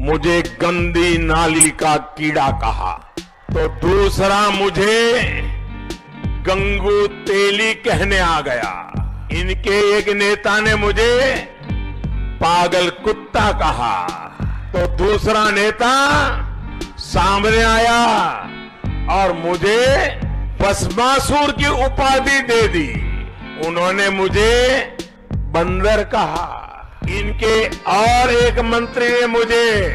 मुझे गंदी नाली का कीड़ा कहा तो दूसरा मुझे गंगू तेली कहने आ गया। इनके एक नेता ने मुझे पागल कुत्ता कहा तो दूसरा नेता सामने आया और मुझे बसमासुर की उपाधि दे दी। उन्होंने मुझे बंदर कहा। इनके और एक मंत्री ने मुझे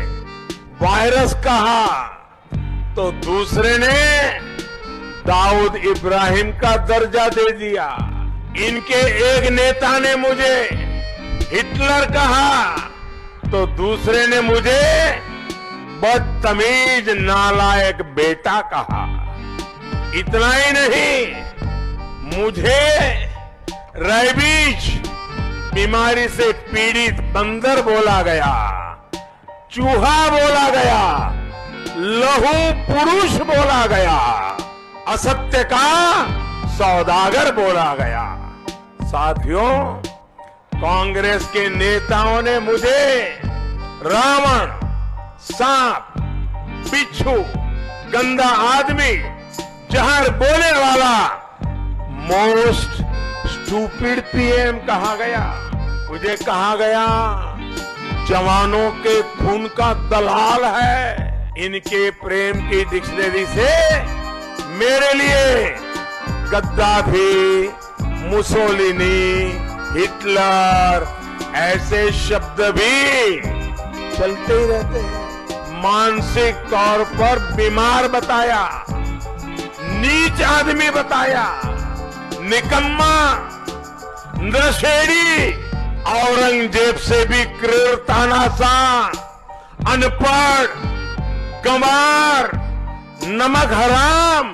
वायरस कहा। तो दूसरे ने दाऊद इब्राहिम का दर्जा दे दिया। इनके एक नेता ने मुझे हिटलर कहा। तो दूसरे ने मुझे बदतमीज, नालायक बेटा कहा। इतना ही नहीं, मुझे रेबीज बीमारी से पीड़ित बंदर बोला गया, चूहा बोला गया, लहू पुरुष बोला गया, असत्य का सौदागर बोला गया। साथियों, कांग्रेस के नेताओं ने मुझे रावण, सांप, बिच्छू, गंदा आदमी, जहर बोले वाला मोस्ट स्टूपिड पीएम कहा गया। मुझे कहा गया, जवानों के खून का दलाल है। इनके प्रेम की डिक्शनरी से मेरे लिए गद्दाफी मुसोलिनी, हिटलर, ऐसे शब्द भी चलते ही रहते हैं। मानसिक तौर पर बीमार बताया, नीच आदमी बताया, निकम्मा, नशेड़ी औरंगज़ेब से भी क्रूरताना सा अनपढ़ गंवार नमक हराम